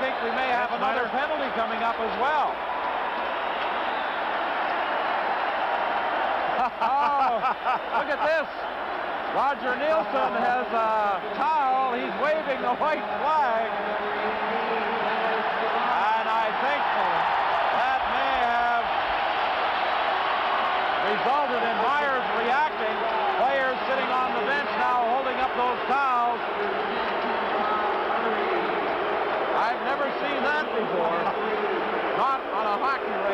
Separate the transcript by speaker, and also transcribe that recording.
Speaker 1: think we may have another penalty coming up as well. oh, look at this. Roger Neilson has a towel. He's waving the white flag. And I think that may have resulted in Myers reacting. Players sitting on the bench now holding up those towels. I've never seen that before. Not on a hockey rink.